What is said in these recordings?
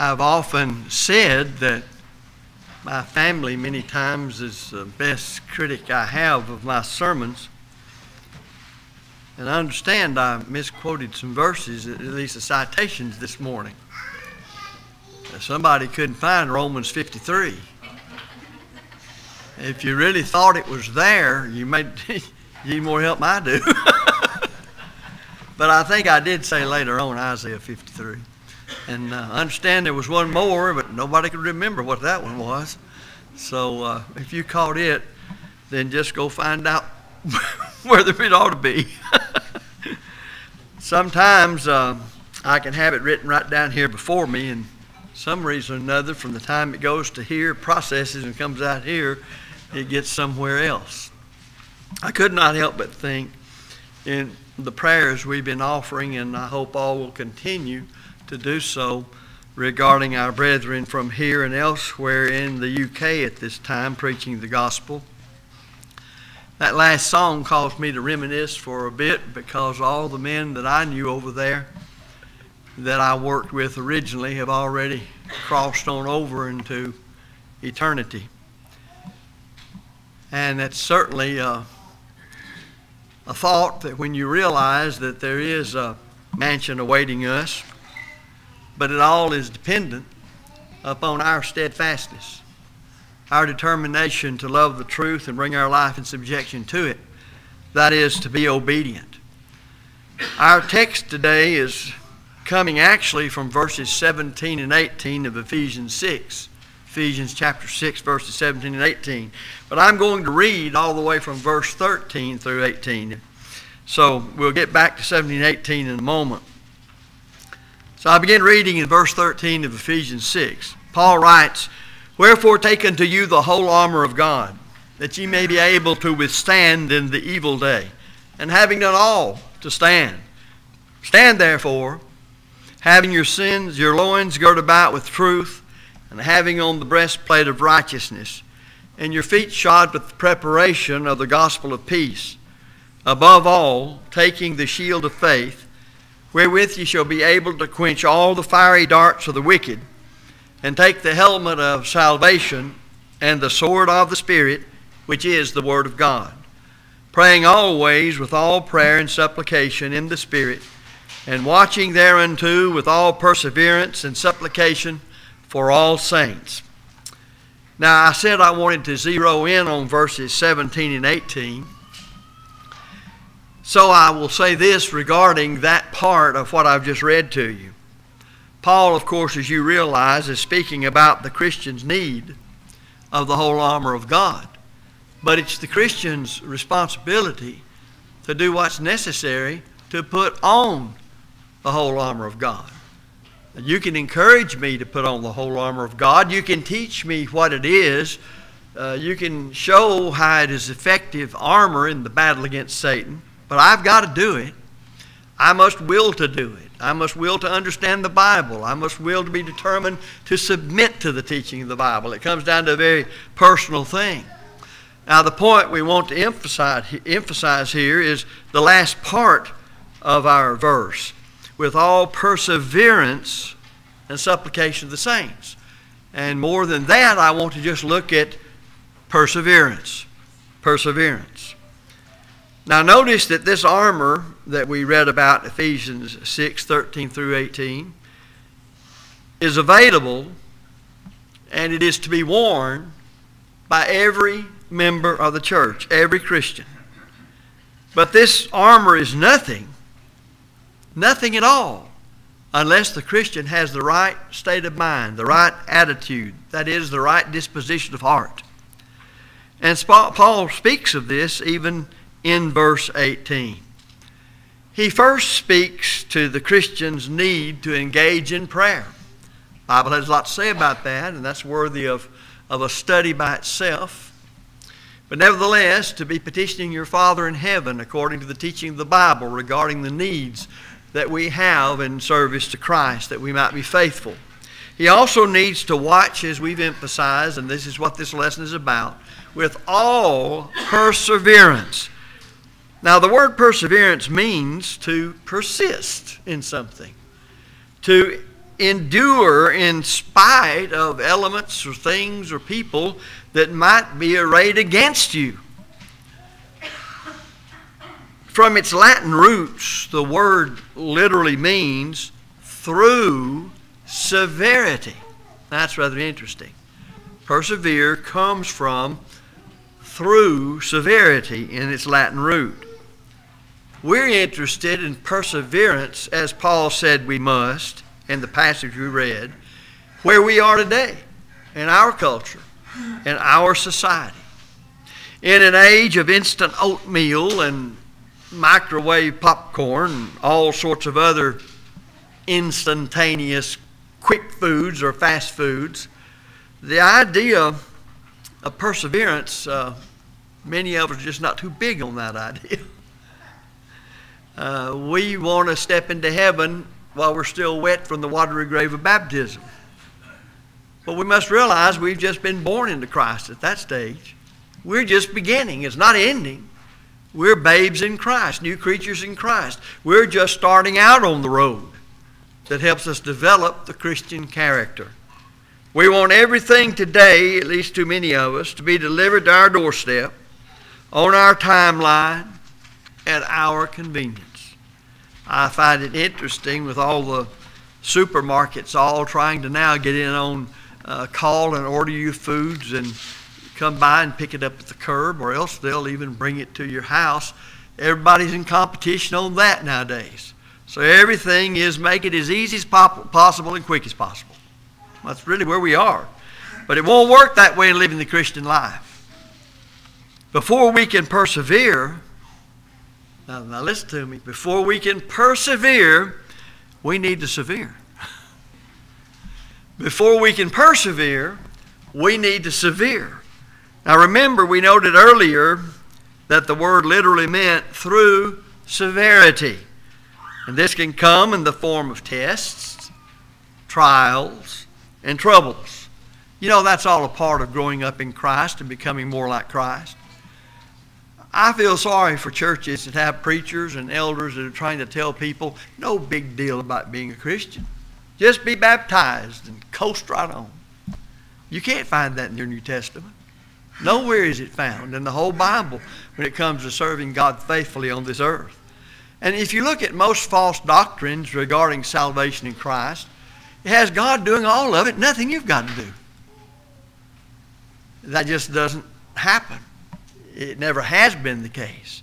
I've often said that my family, many times, is the best critic I have of my sermons. And I understand I misquoted some verses, at least the citations this morning. Somebody couldn't find Romans 53. If you really thought it was there, you may you need more help than I do. but I think I did say later on Isaiah 53. And uh, I understand there was one more, but nobody could remember what that one was. So uh, if you caught it, then just go find out whether it ought to be. Sometimes uh, I can have it written right down here before me, and some reason or another, from the time it goes to here, processes and comes out here, it gets somewhere else. I could not help but think in the prayers we've been offering, and I hope all will continue to do so regarding our brethren from here and elsewhere in the UK at this time preaching the gospel. That last song caused me to reminisce for a bit because all the men that I knew over there that I worked with originally have already crossed on over into eternity. And that's certainly a, a thought that when you realize that there is a mansion awaiting us, but it all is dependent upon our steadfastness, our determination to love the truth and bring our life in subjection to it. That is to be obedient. Our text today is coming actually from verses 17 and 18 of Ephesians 6. Ephesians chapter 6, verses 17 and 18. But I'm going to read all the way from verse 13 through 18. So we'll get back to 17 and 18 in a moment. So I begin reading in verse 13 of Ephesians 6. Paul writes, Wherefore take unto you the whole armor of God, that ye may be able to withstand in the evil day, and having done all, to stand. Stand therefore, having your sins, your loins girt about with truth, and having on the breastplate of righteousness, and your feet shod with the preparation of the gospel of peace. Above all, taking the shield of faith, wherewith ye shall be able to quench all the fiery darts of the wicked, and take the helmet of salvation and the sword of the Spirit, which is the Word of God, praying always with all prayer and supplication in the Spirit and watching thereunto with all perseverance and supplication for all saints. Now, I said I wanted to zero in on verses 17 and 18. So I will say this regarding that part of what I've just read to you. Paul, of course, as you realize, is speaking about the Christian's need of the whole armor of God. But it's the Christian's responsibility to do what's necessary to put on the whole armor of God. You can encourage me to put on the whole armor of God. You can teach me what it is. Uh, you can show how it is effective armor in the battle against Satan. But I've got to do it. I must will to do it. I must will to understand the Bible. I must will to be determined to submit to the teaching of the Bible. It comes down to a very personal thing. Now, the point we want to emphasize, emphasize here is the last part of our verse with all perseverance and supplication of the saints. And more than that, I want to just look at perseverance. Perseverance. Now, notice that this armor that we read about, Ephesians 6 13 through 18, is available and it is to be worn by every member of the church, every Christian. But this armor is nothing Nothing at all unless the Christian has the right state of mind, the right attitude, that is, the right disposition of heart. And Paul speaks of this even in verse 18. He first speaks to the Christian's need to engage in prayer. The Bible has a lot to say about that, and that's worthy of, of a study by itself. But nevertheless, to be petitioning your Father in heaven according to the teaching of the Bible regarding the needs that we have in service to Christ, that we might be faithful. He also needs to watch, as we've emphasized, and this is what this lesson is about, with all perseverance. Now, the word perseverance means to persist in something, to endure in spite of elements or things or people that might be arrayed against you. From its Latin roots, the word literally means through severity. That's rather interesting. Persevere comes from through severity in its Latin root. We're interested in perseverance, as Paul said we must in the passage we read, where we are today in our culture, in our society. In an age of instant oatmeal and microwave popcorn and all sorts of other instantaneous quick foods or fast foods, the idea of perseverance, uh, many of us are just not too big on that idea. Uh, we want to step into heaven while we're still wet from the watery grave of baptism. But we must realize we've just been born into Christ at that stage. We're just beginning, it's not ending. We're babes in Christ, new creatures in Christ. We're just starting out on the road that helps us develop the Christian character. We want everything today, at least too many of us, to be delivered to our doorstep, on our timeline, at our convenience. I find it interesting with all the supermarkets all trying to now get in on uh, call and order you foods and come by and pick it up at the curb, or else they'll even bring it to your house. Everybody's in competition on that nowadays. So everything is make it as easy as possible and quick as possible. That's really where we are. But it won't work that way in living the Christian life. Before we can persevere, now, now listen to me, before we can persevere, we need to severe. Before we can persevere, we need to severe. Now remember, we noted earlier that the word literally meant through severity. And this can come in the form of tests, trials, and troubles. You know, that's all a part of growing up in Christ and becoming more like Christ. I feel sorry for churches that have preachers and elders that are trying to tell people no big deal about being a Christian. Just be baptized and coast right on. You can't find that in your New Testament. Nowhere is it found in the whole Bible when it comes to serving God faithfully on this earth. And if you look at most false doctrines regarding salvation in Christ, it has God doing all of it, nothing you've got to do. That just doesn't happen. It never has been the case.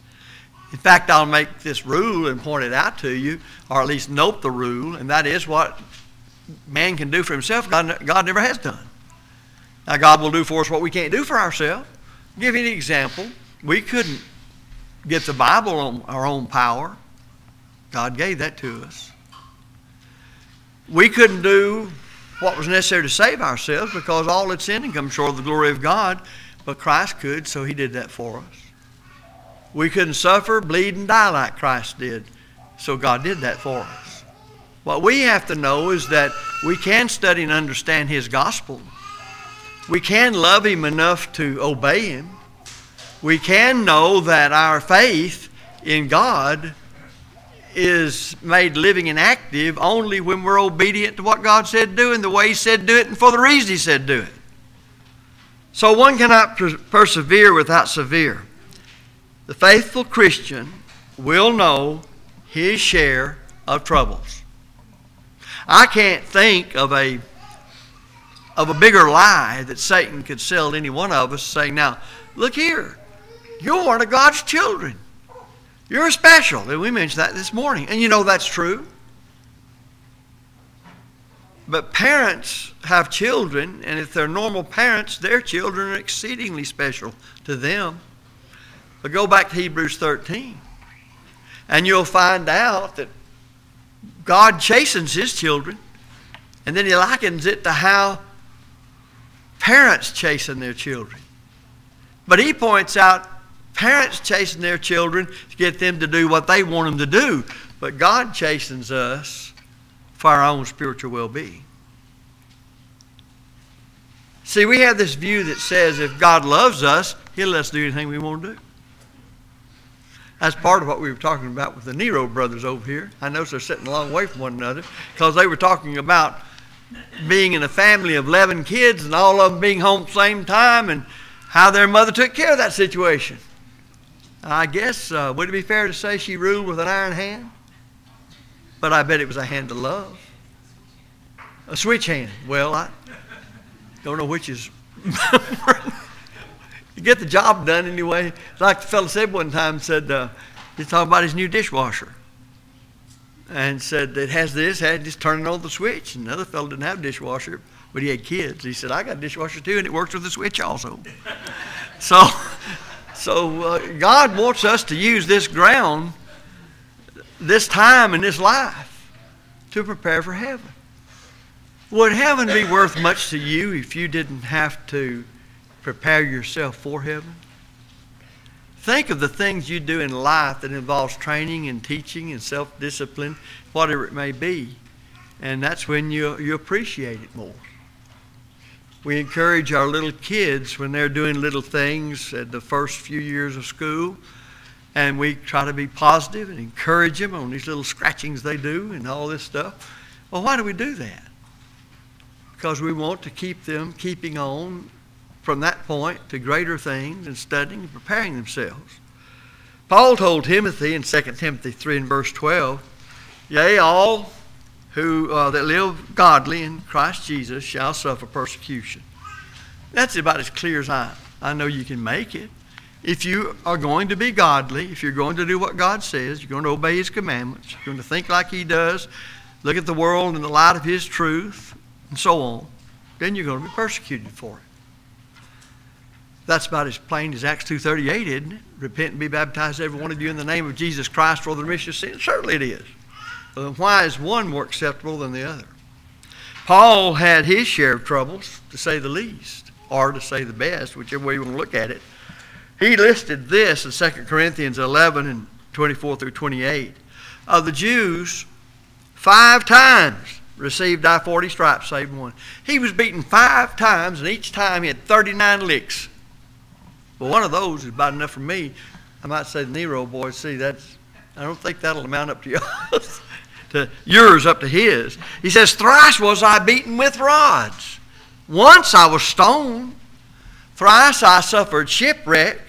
In fact, I'll make this rule and point it out to you, or at least note the rule, and that is what man can do for himself, God, God never has done. Now, God will do for us what we can't do for ourselves. Give you an example. We couldn't get the Bible on our own power. God gave that to us. We couldn't do what was necessary to save ourselves because all had sinned and come short of the glory of God, but Christ could, so He did that for us. We couldn't suffer, bleed, and die like Christ did, so God did that for us. What we have to know is that we can study and understand His gospel we can love Him enough to obey Him. We can know that our faith in God is made living and active only when we're obedient to what God said do and the way He said do it and for the reason He said do it. So one cannot persevere without severe. The faithful Christian will know his share of troubles. I can't think of a of a bigger lie that Satan could sell to any one of us, saying, Now, look here, you're one of God's children. You're special. And we mentioned that this morning. And you know that's true. But parents have children, and if they're normal parents, their children are exceedingly special to them. But go back to Hebrews 13, and you'll find out that God chastens his children, and then he likens it to how parents chasing their children. But he points out parents chasing their children to get them to do what they want them to do. But God chastens us for our own spiritual well being. See, we have this view that says if God loves us, He'll let us do anything we want to do. That's part of what we were talking about with the Nero brothers over here. I notice they're sitting a long way from one another because they were talking about being in a family of 11 kids and all of them being home at the same time and how their mother took care of that situation. I guess, uh, would it be fair to say she ruled with an iron hand? But I bet it was a hand of love. A switch hand. Well, I don't know which is. you get the job done anyway. Like the fellow said one time, said uh, he's talking about his new dishwasher, and said it has this, had just turning on the switch. And another fellow didn't have a dishwasher, but he had kids. He said, "I got a dishwasher too, and it works with the switch also." so, so uh, God wants us to use this ground, this time in this life, to prepare for heaven. Would heaven be worth much to you if you didn't have to prepare yourself for heaven? Think of the things you do in life that involves training and teaching and self discipline, whatever it may be. And that's when you, you appreciate it more. We encourage our little kids when they're doing little things at the first few years of school. And we try to be positive and encourage them on these little scratchings they do and all this stuff. Well, why do we do that? because we want to keep them keeping on from that point to greater things and studying and preparing themselves. Paul told Timothy in 2 Timothy 3 and verse 12, Yea, all who uh, that live godly in Christ Jesus shall suffer persecution. That's about as clear as I, I know you can make it. If you are going to be godly, if you're going to do what God says, you're going to obey His commandments, you're going to think like He does, look at the world in the light of His truth, and so on, then you're going to be persecuted for it. That's about as plain as Acts 2.38, isn't it? Repent and be baptized, every one of you, in the name of Jesus Christ for the remission of sins. Certainly it is. But why is one more acceptable than the other? Paul had his share of troubles, to say the least, or to say the best, whichever way you want to look at it. He listed this in 2 Corinthians 11 and 24 through 28. Of the Jews, five times received I 40 stripes, save one. He was beaten five times, and each time he had 39 licks. But one of those is about enough for me. I might say Nero boy, see, that's, I don't think that'll amount up to yours, to yours up to his. He says, Thrice was I beaten with rods. Once I was stoned. Thrice I suffered shipwreck.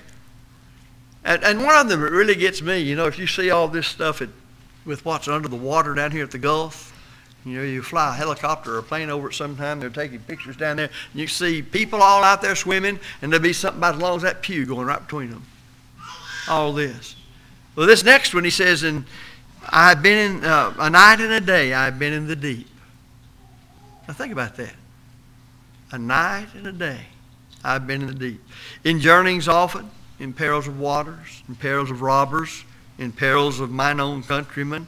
And, and one of them that really gets me, you know, if you see all this stuff at, with what's under the water down here at the Gulf, you know, you fly a helicopter or a plane over it sometime, they're taking pictures down there, and you see people all out there swimming, and there'll be something about as long as that pew going right between them. All this. Well, this next one, he says, and I've been in uh, a night and a day, I've been in the deep. Now think about that. A night and a day, I've been in the deep. In journeyings often, in perils of waters, in perils of robbers, in perils of mine own countrymen,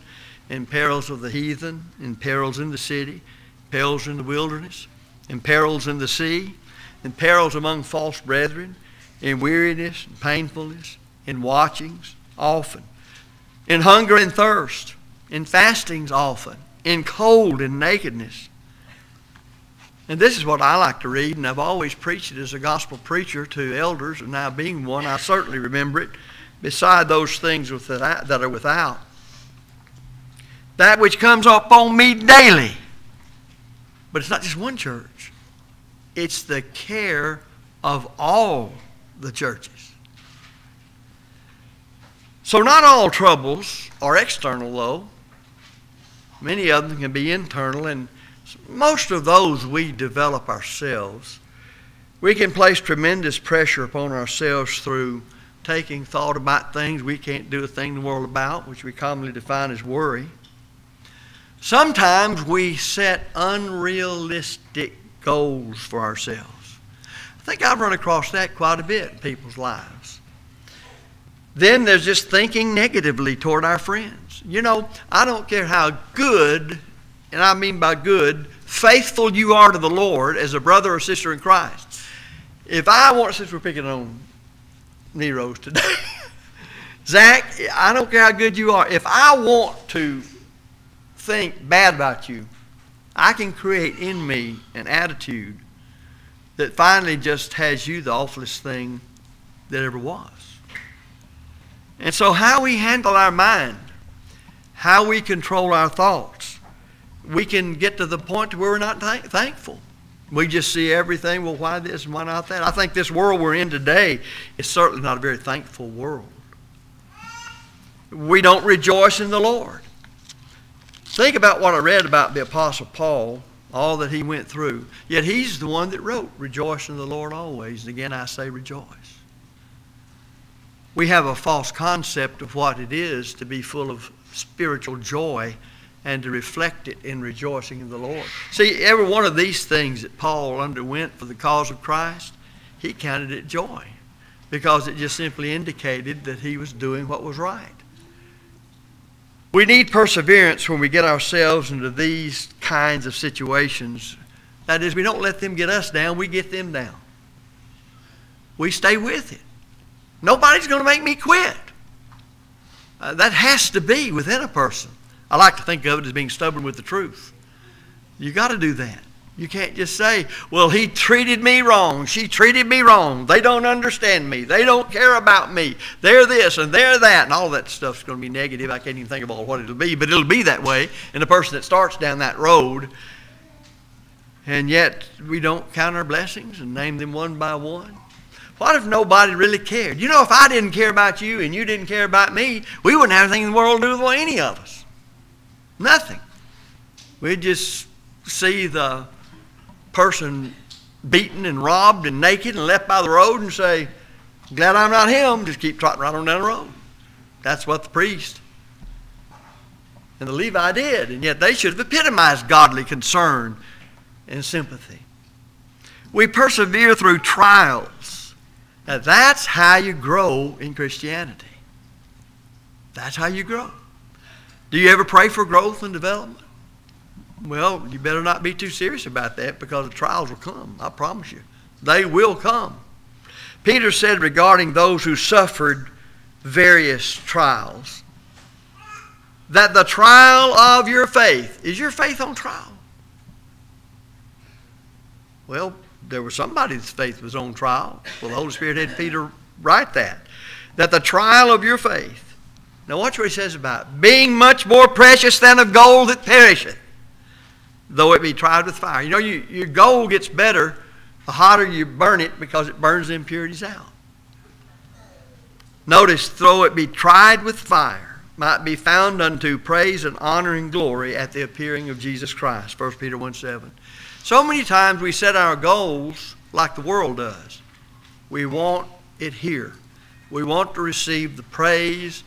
in perils of the heathen, in perils in the city, perils in the wilderness, in perils in the sea, in perils among false brethren, in weariness and painfulness, in watchings often, in hunger and thirst, in fastings often, in cold and nakedness. And this is what I like to read, and I've always preached it as a gospel preacher to elders, and now being one, I certainly remember it, beside those things with that are without that which comes upon me daily. But it's not just one church, it's the care of all the churches. So, not all troubles are external, though. Many of them can be internal, and most of those we develop ourselves. We can place tremendous pressure upon ourselves through taking thought about things we can't do a thing in the world about, which we commonly define as worry. Sometimes we set unrealistic goals for ourselves. I think I've run across that quite a bit in people's lives. Then there's just thinking negatively toward our friends. You know, I don't care how good, and I mean by good, faithful you are to the Lord as a brother or sister in Christ. If I want, since we're picking on Nero's today, Zach, I don't care how good you are. If I want to think bad about you, I can create in me an attitude that finally just has you the awfulest thing that ever was. And so, how we handle our mind, how we control our thoughts, we can get to the point where we're not th- thankful. We just see everything, well, why this and why not that? I think this world we're in today is certainly not a very thankful world. We don't rejoice in the Lord. Think about what I read about the Apostle Paul, all that he went through. Yet he's the one that wrote, Rejoice in the Lord always. And again, I say rejoice. We have a false concept of what it is to be full of spiritual joy and to reflect it in rejoicing in the Lord. See, every one of these things that Paul underwent for the cause of Christ, he counted it joy because it just simply indicated that he was doing what was right. We need perseverance when we get ourselves into these kinds of situations. That is, we don't let them get us down, we get them down. We stay with it. Nobody's going to make me quit. Uh, that has to be within a person. I like to think of it as being stubborn with the truth. You got to do that. You can't just say, well, he treated me wrong. She treated me wrong. They don't understand me. They don't care about me. They're this and they're that. And all that stuff's going to be negative. I can't even think about what it'll be, but it'll be that way. And the person that starts down that road, and yet we don't count our blessings and name them one by one. What if nobody really cared? You know, if I didn't care about you and you didn't care about me, we wouldn't have anything in the world to do with any of us. Nothing. We'd just see the person beaten and robbed and naked and left by the road and say, Glad I'm not him. Just keep trotting right on down the road. That's what the priest and the Levi did. And yet they should have epitomized godly concern and sympathy. We persevere through trials. Now that's how you grow in Christianity. That's how you grow. Do you ever pray for growth and development? Well, you better not be too serious about that because the trials will come. I promise you. They will come. Peter said regarding those who suffered various trials that the trial of your faith is your faith on trial? Well, there was somebody's faith was on trial. Well, the Holy Spirit had Peter write that. That the trial of your faith now, watch what he says about it. being much more precious than of gold that perisheth, though it be tried with fire. You know, you, your gold gets better the hotter you burn it because it burns the impurities out. Notice, though it be tried with fire, might be found unto praise and honor and glory at the appearing of Jesus Christ. 1 Peter 1 7. So many times we set our goals like the world does. We want it here. We want to receive the praise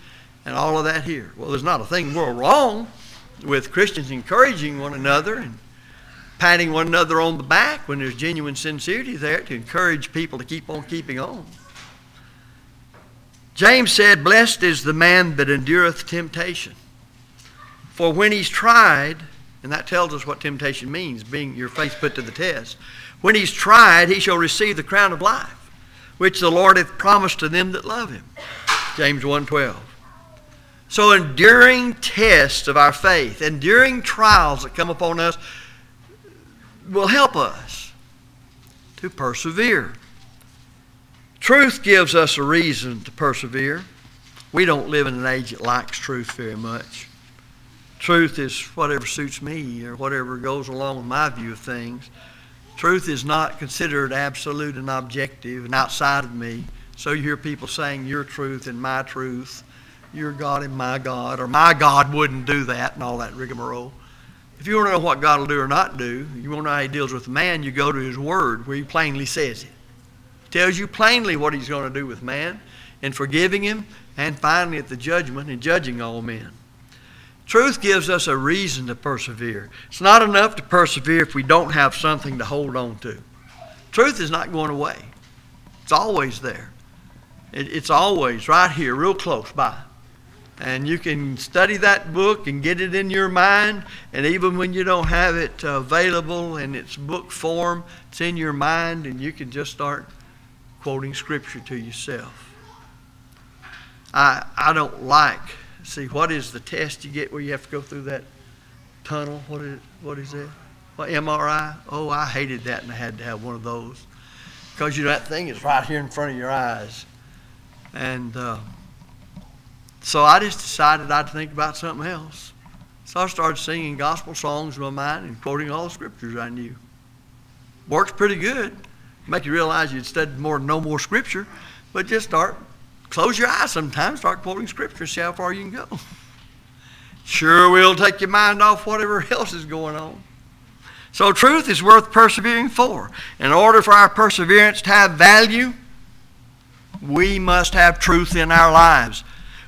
and all of that here. Well, there's not a thing more wrong with Christians encouraging one another and patting one another on the back when there's genuine sincerity there to encourage people to keep on keeping on. James said, Blessed is the man that endureth temptation. For when he's tried, and that tells us what temptation means, being your faith put to the test. When he's tried, he shall receive the crown of life, which the Lord hath promised to them that love him. James 1.12. So, enduring tests of our faith, enduring trials that come upon us, will help us to persevere. Truth gives us a reason to persevere. We don't live in an age that likes truth very much. Truth is whatever suits me or whatever goes along with my view of things. Truth is not considered absolute and objective and outside of me. So you hear people saying your truth and my truth your God and my God, or my God wouldn't do that, and all that rigmarole. If you want to know what God will do or not do, you want to know how He deals with man, you go to His Word, where He plainly says it. He tells you plainly what He's going to do with man, in forgiving him, and finally at the judgment, and judging all men. Truth gives us a reason to persevere. It's not enough to persevere if we don't have something to hold on to. Truth is not going away, it's always there. it's always right here, real close by. And you can study that book and get it in your mind. And even when you don't have it available in its book form, it's in your mind, and you can just start quoting Scripture to yourself. I, I don't like, see, what is the test you get where you have to go through that tunnel? What is, what is that? What, MRI? Oh, I hated that, and I had to have one of those. Because you know, that thing is right here in front of your eyes. And. Uh, So I just decided I'd think about something else. So I started singing gospel songs in my mind and quoting all the scriptures I knew. Works pretty good. Make you realize you'd studied more no more scripture, but just start, close your eyes sometimes, start quoting scripture, see how far you can go. Sure will take your mind off whatever else is going on. So truth is worth persevering for. In order for our perseverance to have value, we must have truth in our lives.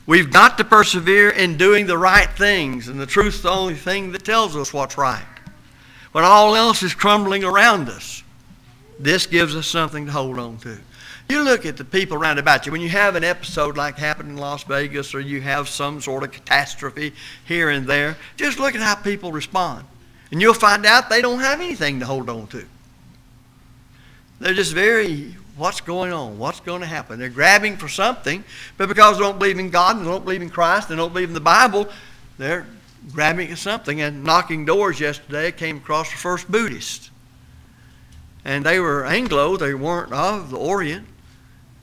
We've got to persevere in doing the right things, and the truth's the only thing that tells us what's right. When all else is crumbling around us, this gives us something to hold on to. You look at the people around about you. When you have an episode like happened in Las Vegas, or you have some sort of catastrophe here and there, just look at how people respond. And you'll find out they don't have anything to hold on to. They're just very, what's going on? What's going to happen? They're grabbing for something, but because they don't believe in God and they don't believe in Christ and they don't believe in the Bible, they're grabbing at something and knocking doors yesterday. I came across the first Buddhist. And they were Anglo, they weren't of the Orient.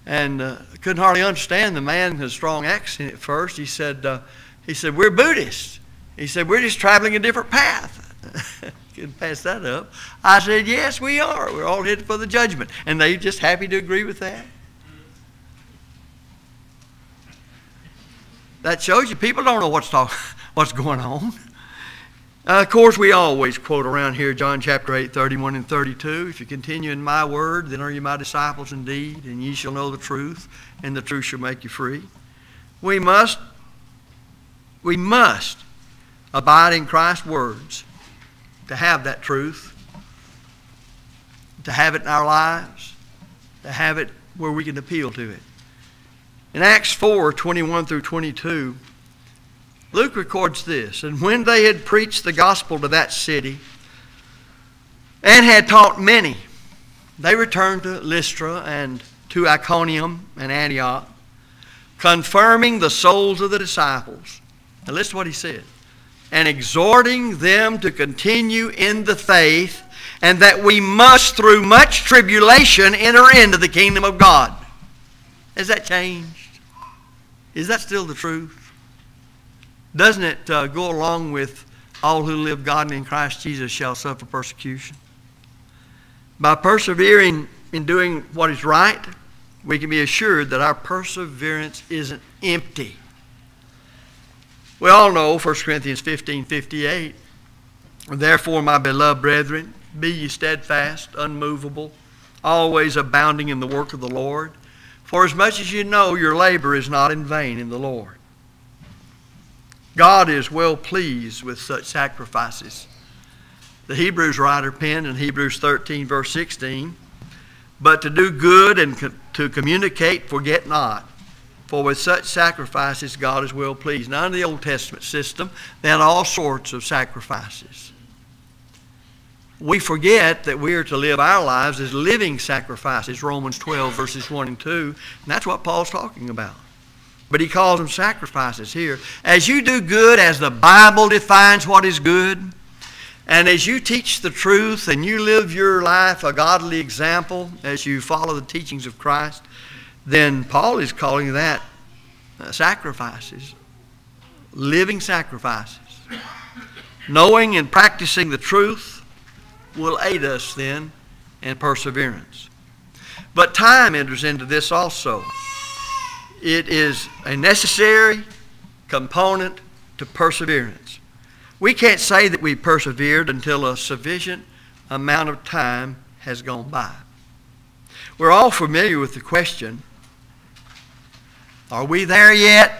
And uh, couldn't hardly understand the man a strong accent at first. He said, uh, he said, We're Buddhists. He said, We're just traveling a different path. Couldn't pass that up. I said, Yes, we are. We're all headed for the judgment. And they just happy to agree with that. That shows you people don't know what's, talk, what's going on. Uh, of course, we always quote around here John chapter 8, 31 and 32. If you continue in my word, then are you my disciples indeed, and ye shall know the truth, and the truth shall make you free. We must, we must abide in Christ's words to have that truth, to have it in our lives, to have it where we can appeal to it. In Acts 4 21 through 22, Luke records this And when they had preached the gospel to that city and had taught many, they returned to Lystra and to Iconium and Antioch, confirming the souls of the disciples. Now, listen to what he said and exhorting them to continue in the faith, and that we must, through much tribulation, enter into the kingdom of God. Has that changed? Is that still the truth? Doesn't it uh, go along with all who live godly in Christ Jesus shall suffer persecution? By persevering in doing what is right, we can be assured that our perseverance isn't empty. We all know 1 Corinthians 15 58. Therefore, my beloved brethren, be ye steadfast, unmovable, always abounding in the work of the Lord. For as much as you know your labor is not in vain in the Lord. God is well pleased with such sacrifices. The Hebrews writer penned in Hebrews 13, verse 16, But to do good and to communicate, forget not for with such sacrifices, God is well pleased. Now, in the Old Testament system, had all sorts of sacrifices. We forget that we are to live our lives as living sacrifices, Romans 12, verses 1 and 2. And that's what Paul's talking about. But he calls them sacrifices here. As you do good, as the Bible defines what is good, and as you teach the truth and you live your life a godly example as you follow the teachings of Christ, then Paul is calling that uh, sacrifices, living sacrifices. Knowing and practicing the truth will aid us then in perseverance. But time enters into this also. It is a necessary component to perseverance. We can't say that we persevered until a sufficient amount of time has gone by. We're all familiar with the question are we there yet?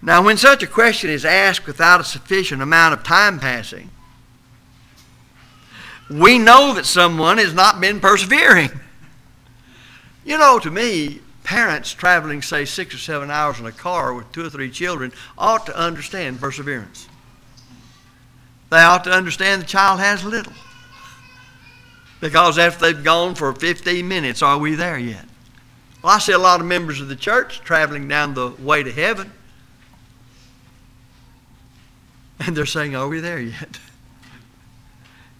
Now, when such a question is asked without a sufficient amount of time passing, we know that someone has not been persevering. You know, to me, parents traveling, say, six or seven hours in a car with two or three children ought to understand perseverance. They ought to understand the child has little. Because after they've gone for 15 minutes, are we there yet? Well, I see a lot of members of the church traveling down the way to heaven. And they're saying, Are we there yet?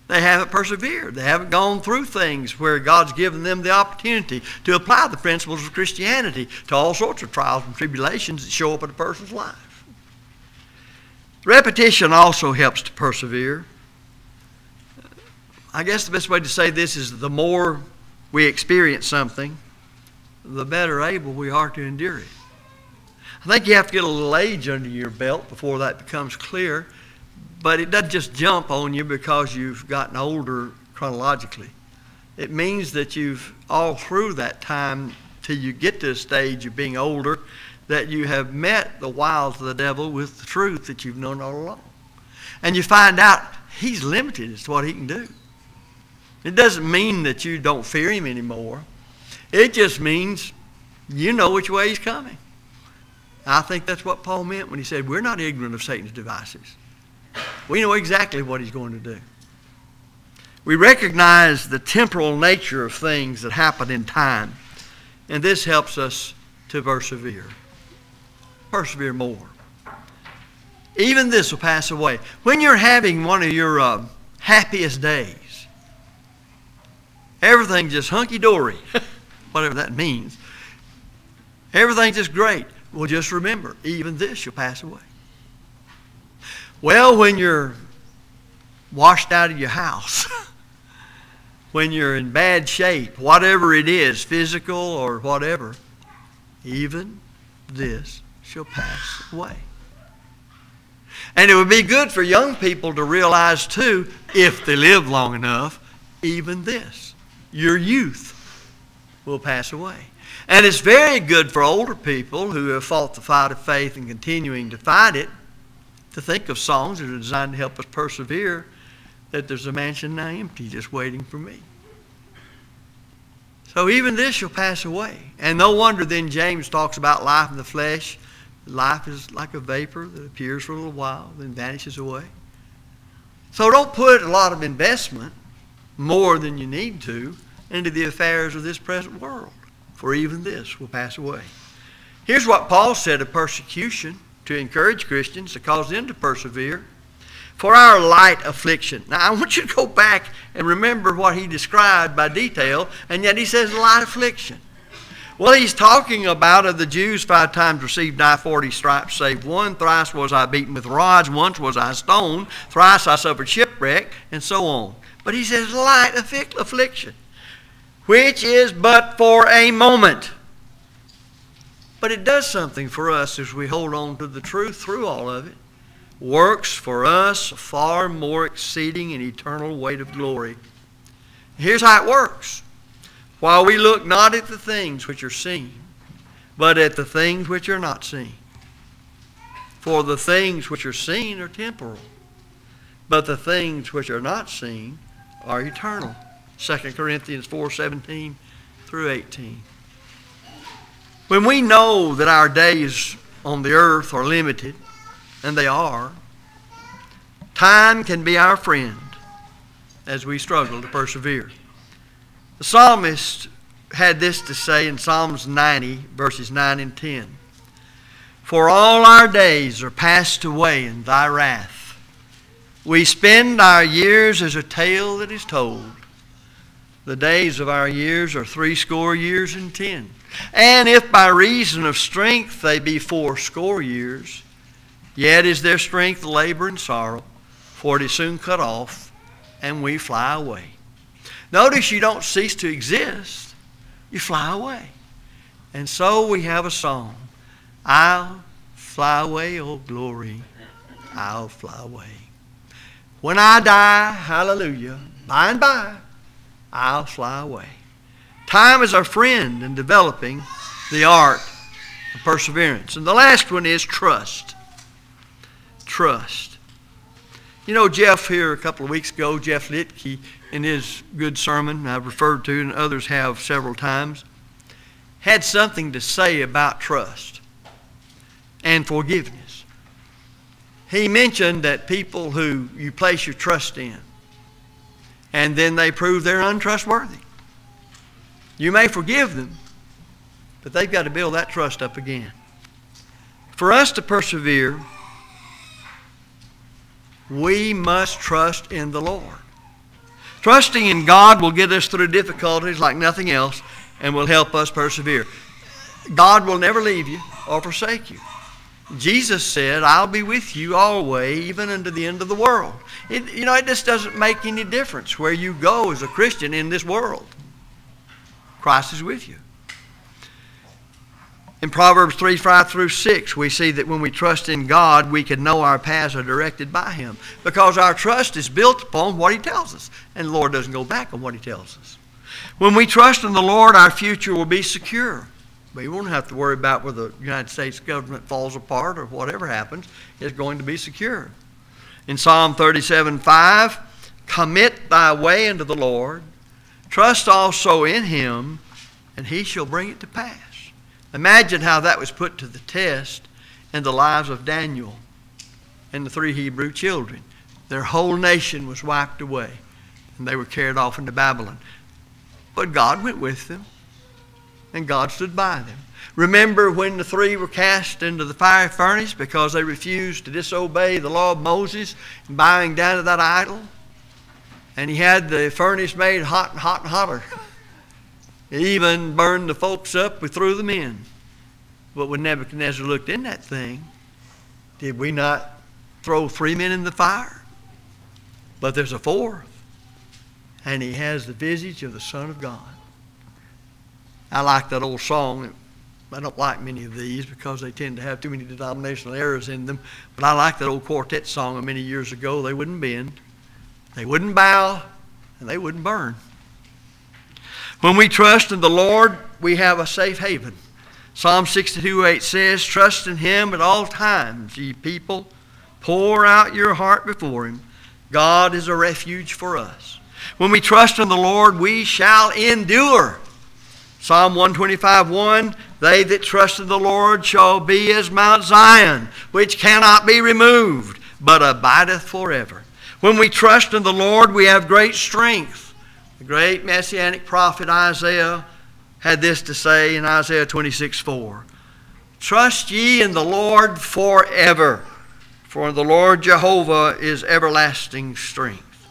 They haven't persevered. They haven't gone through things where God's given them the opportunity to apply the principles of Christianity to all sorts of trials and tribulations that show up in a person's life. Repetition also helps to persevere. I guess the best way to say this is the more we experience something, the better able we are to endure it. I think you have to get a little age under your belt before that becomes clear. But it doesn't just jump on you because you've gotten older chronologically. It means that you've all through that time till you get to a stage of being older that you have met the wiles of the devil with the truth that you've known all along. And you find out he's limited as to what he can do. It doesn't mean that you don't fear him anymore. It just means you know which way he's coming. I think that's what Paul meant when he said, We're not ignorant of Satan's devices. We know exactly what he's going to do. We recognize the temporal nature of things that happen in time, and this helps us to persevere. Persevere more. Even this will pass away. When you're having one of your uh, happiest days, everything's just hunky dory, whatever that means. Everything's just great. Well, just remember, even this shall pass away. Well, when you're washed out of your house, when you're in bad shape, whatever it is, physical or whatever, even this shall pass away. And it would be good for young people to realize, too, if they live long enough, even this, your youth, will pass away. And it's very good for older people who have fought the fight of faith and continuing to fight it to think of songs that are designed to help us persevere, that there's a mansion now empty just waiting for me. So even this shall pass away. And no wonder then James talks about life in the flesh. Life is like a vapor that appears for a little while, then vanishes away. So don't put a lot of investment, more than you need to, into the affairs of this present world, for even this will pass away. Here's what Paul said of persecution to encourage Christians, to cause them to persevere. For our light affliction. Now, I want you to go back and remember what he described by detail, and yet he says light affliction. Well, he's talking about of the Jews five times received nigh forty stripes, save one. Thrice was I beaten with rods. Once was I stoned. Thrice I suffered shipwreck, and so on. But he says light affliction, which is but for a moment. But it does something for us as we hold on to the truth through all of it. Works for us far more exceeding and eternal weight of glory. Here's how it works. While we look not at the things which are seen, but at the things which are not seen. For the things which are seen are temporal, but the things which are not seen are eternal. 2 Corinthians 4:17 through 18. When we know that our days on the earth are limited, and they are, time can be our friend as we struggle to persevere. The psalmist had this to say in Psalms 90, verses 9 and 10 For all our days are passed away in thy wrath. We spend our years as a tale that is told. The days of our years are threescore years and ten. And if by reason of strength they be fourscore years, yet is their strength labor and sorrow, for it is soon cut off, and we fly away. Notice you don't cease to exist, you fly away. And so we have a song I'll fly away, oh glory, I'll fly away. When I die, hallelujah, by and by, I'll fly away. Time is our friend in developing the art of perseverance. And the last one is trust. Trust. You know, Jeff here a couple of weeks ago, Jeff Litke, in his good sermon I've referred to and others have several times, had something to say about trust and forgiveness. He mentioned that people who you place your trust in and then they prove they're untrustworthy. You may forgive them, but they've got to build that trust up again. For us to persevere, we must trust in the Lord. Trusting in God will get us through difficulties like nothing else and will help us persevere. God will never leave you or forsake you. Jesus said, I'll be with you always, even unto the end of the world. It, you know, it just doesn't make any difference where you go as a Christian in this world. Christ is with you. In Proverbs 3 5 through 6, we see that when we trust in God, we can know our paths are directed by Him because our trust is built upon what He tells us. And the Lord doesn't go back on what He tells us. When we trust in the Lord, our future will be secure. But we won't have to worry about whether the United States government falls apart or whatever happens. It's going to be secure. In Psalm 37 5, commit thy way unto the Lord, trust also in him, and he shall bring it to pass. Imagine how that was put to the test in the lives of Daniel and the three Hebrew children. Their whole nation was wiped away, and they were carried off into Babylon. But God went with them and God stood by them. Remember when the three were cast into the fiery furnace because they refused to disobey the law of Moses bowing down to that idol? And he had the furnace made hot and hot and hotter. He even burned the folks up, we threw them in. But when Nebuchadnezzar looked in that thing, did we not throw three men in the fire? But there's a fourth. And he has the visage of the Son of God. I like that old song. I don't like many of these because they tend to have too many denominational errors in them. But I like that old quartet song of many years ago. They wouldn't bend, they wouldn't bow, and they wouldn't burn. When we trust in the Lord, we have a safe haven. Psalm 62 8 says, Trust in Him at all times, ye people. Pour out your heart before Him. God is a refuge for us. When we trust in the Lord, we shall endure. Psalm 125 1 They that trust in the Lord shall be as Mount Zion, which cannot be removed, but abideth forever. When we trust in the Lord, we have great strength. The great messianic prophet Isaiah had this to say in Isaiah 26 4 Trust ye in the Lord forever, for the Lord Jehovah is everlasting strength.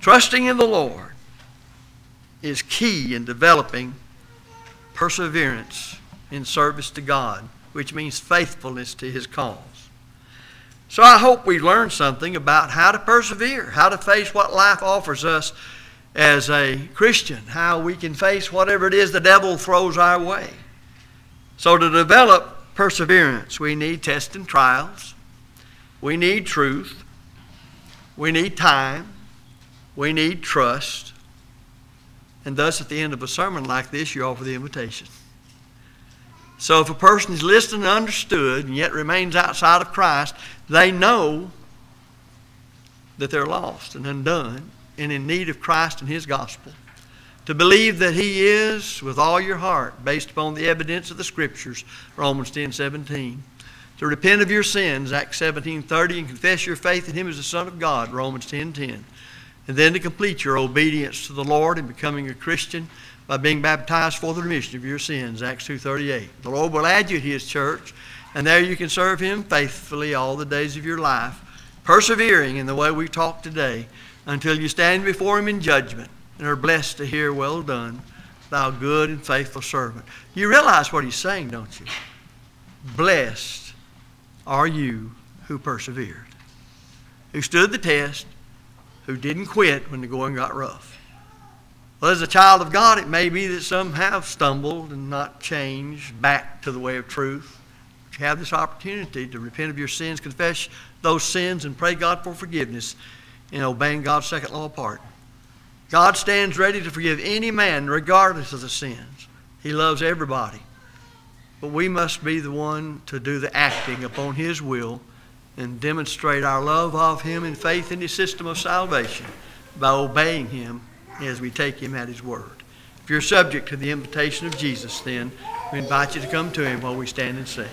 Trusting in the Lord is key in developing perseverance in service to God, which means faithfulness to His cause. So I hope we learned something about how to persevere, how to face what life offers us as a Christian, how we can face whatever it is the devil throws our way. So to develop perseverance, we need tests and trials. We need truth. We need time. We need trust. And thus, at the end of a sermon like this, you offer the invitation. So, if a person is listened and understood and yet remains outside of Christ, they know that they're lost and undone and in need of Christ and His gospel. To believe that He is with all your heart, based upon the evidence of the Scriptures, Romans 10 17. To repent of your sins, Acts 17 30, and confess your faith in Him as the Son of God, Romans 10 10 and then to complete your obedience to the Lord in becoming a Christian by being baptized for the remission of your sins, Acts 2.38. The Lord will add you to His church, and there you can serve Him faithfully all the days of your life, persevering in the way we talk today until you stand before Him in judgment and are blessed to hear, well done, thou good and faithful servant. You realize what He's saying, don't you? Blessed are you who persevered, who stood the test, who didn't quit when the going got rough. Well, as a child of God, it may be that some have stumbled and not changed back to the way of truth. But you have this opportunity to repent of your sins, confess those sins, and pray God for forgiveness in obeying God's second law pardon. God stands ready to forgive any man regardless of the sins. He loves everybody. But we must be the one to do the acting upon His will and demonstrate our love of Him and faith in His system of salvation by obeying Him as we take Him at His word. If you're subject to the invitation of Jesus, then we invite you to come to Him while we stand and sing.